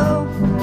Oh.